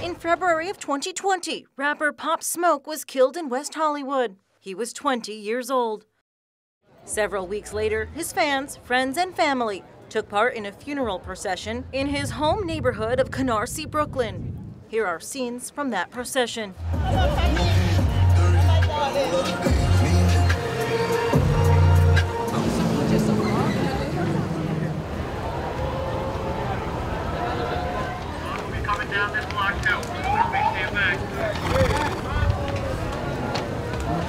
In February of 2020, rapper Pop Smoke was killed in West Hollywood. He was 20 years old. Several weeks later, his fans, friends, and family took part in a funeral procession in his home neighborhood of Canarsie, Brooklyn. Here are scenes from that procession. Down this block too. Everybody stand back.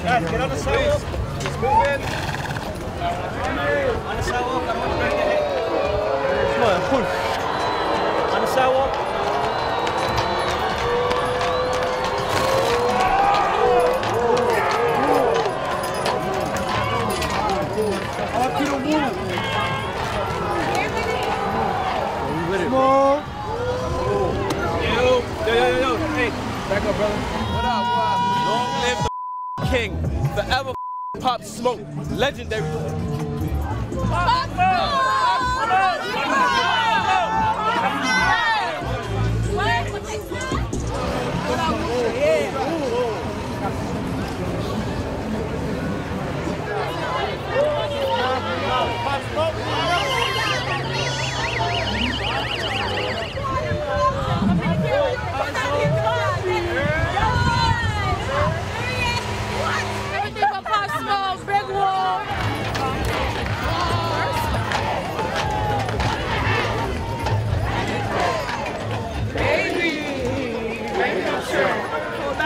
Guys, get on the sidewalk. Let's move in. On the sidewalk, I don't to bang your head. Come on, push. On the sidewalk. Yo, yo, yo, yo, hey, back up, brother. What up, what up? Long live the king. Forever Pop Smoke. Legendary. Everything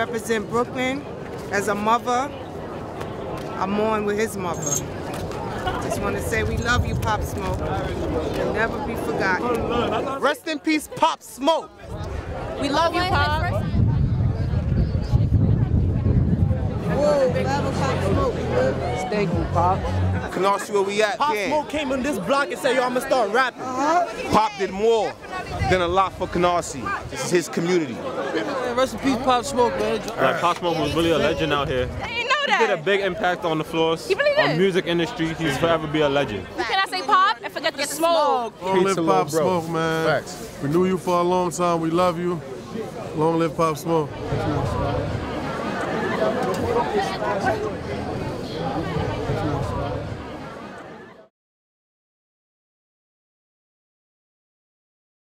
represent Brooklyn. As a mother, I mourn with his mother. Just want to say we love you, Pop Smoke. You'll never be forgotten. Rest in peace, Pop Smoke. We love you, Pop. Stay cool, Pop. Canarsie where we at, Pop Ken. Smoke came on this block and said, yo, I'm gonna start rapping. Uh-huh. Pop did more than a lot for Canarsie. This is his community. Man, rest in peace, Pop Smoke, man. Like Pop Smoke was really a legend out here. I didn't know He did a big impact on the floors, You believe on music industry. He's forever be a legend. You cannot say Pop and forget the smoke. Long live Pop bro. Smoke, man. Facts. We knew you for a long time. We love you. Long live Pop Smoke.